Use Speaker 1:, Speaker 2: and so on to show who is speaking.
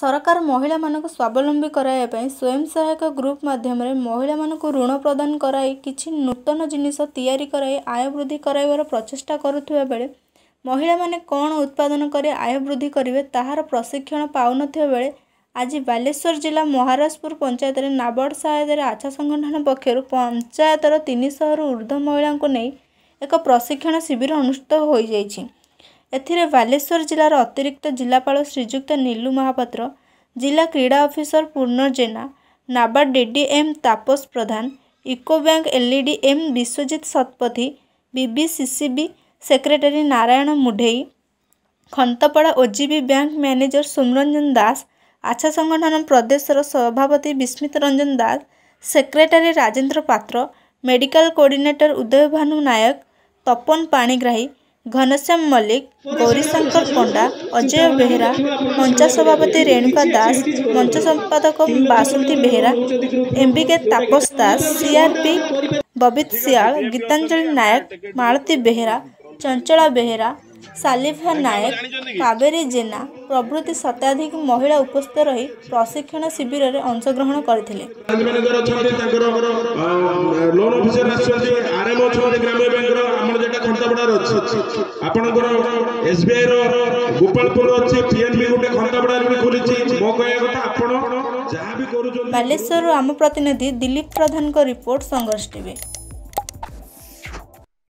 Speaker 1: ସରକାର ମହିଳାମାନଙ୍କୁ ସ୍ୱାବଲମ୍ବୀ କରାଇବା ପାଇଁ ସ୍ୱୟଂ ସହାୟକ ଗ୍ରୁପ୍ ମାଧ୍ୟମରେ ମହିଳାମାନଙ୍କୁ ଋଣ ପ୍ରଦାନ କରାଇ କିଛି ନୂତନ ଜିନିଷ ତିଆରି କରାଇ ଆୟ ବୃଦ୍ଧି କରାଇବାର ପ୍ରଚେଷ୍ଟା କରୁଥିବା ବେଳେ ମହିଳାମାନେ କ'ଣ ଉତ୍ପାଦନ କରି ଆୟ ବୃଦ୍ଧି କରିବେ ତାହାର ପ୍ରଶିକ୍ଷଣ ପାଉନଥିବା ବେଳେ ଆଜି ବାଲେଶ୍ୱର ଜିଲ୍ଲା ମହାରାଜପୁର ପଞ୍ଚାୟତରେ ନାବାର୍ଡ଼ ସହାୟତାରେ ଆଛା ସଂଗଠନ ପକ୍ଷରୁ ପଞ୍ଚାୟତର ତିନିଶହରୁ ଉର୍ଦ୍ଧ୍ୱ ମହିଳାଙ୍କୁ ନେଇ ଏକ ପ୍ରଶିକ୍ଷଣ ଶିବିର ଅନୁଷ୍ଠିତ ହୋଇଯାଇଛି ଏଥିରେ ବାଲେଶ୍ୱର ଜିଲ୍ଲାର ଅତିରିକ୍ତ ଜିଲ୍ଲାପାଳ ଶ୍ରୀଯୁକ୍ତ ନିଲୁ ମହାପାତ୍ର ଜିଲ୍ଲା କ୍ରୀଡ଼ା officer Purna Jena NABARD D D M Tapas Pradhan UCO bank L E D M Biswajit Satapathy C C B secretary Narayan Mudhei Khantapada OGB bank manager Sumaranjan Das ଆଚ୍ଛା ସଂଗଠନ ପ୍ରଦେଶର ସଭାପତି Bismit Ranjan Das secretary Rajendra Patra medical coordinator Udaybhanu Nayak Tapan Panigrahi Ghanashyam Mallick Gourishankar Panda Ajay Behera মঞ্চ সভাপতি রেণুকা দাস মঞ্চ সম্পাদক Basanti Behera MBK Tapas Das CRP Babit Sial Gitanjali নায়ক মালতী বেহেরা চঞ্চলা বেহেরা সালিফা নায়ক কাবেরী জেনা প্রভৃতি শতাধিক মহিলা উপস্থিত রহি প্রশিক্ষণ শিবিরের অংশগ্রহণ করে
Speaker 2: ବ୍ୟାଙ୍କ ଅଛନ୍ତି ଗ୍ରାମ୍ୟ ବ୍ୟାଙ୍କର ଆମର ଯେଟା ଖନ୍ତାପଡ଼ାର ଅଛି ଆପଣଙ୍କର ବି ଆଇର ଗୋପାଳପୁର ଅଛି ପିଏନ୍ବି ଗୋଟେ ଖନ୍ତାପଡ଼ାରେ ବି ଖୋଲିଛି ମୋ କହିବା କଥା ଆପଣ ଯାହା ବି କରୁଛନ୍ତି
Speaker 1: ବାଲେଶ୍ୱରରୁ ଆମ ପ୍ରତିନିଧି ଦିଲ୍ଲୀପ ପ୍ରଧାନଙ୍କ ରିପୋର୍ଟ ସଂଘର୍ଷ ଟିଭି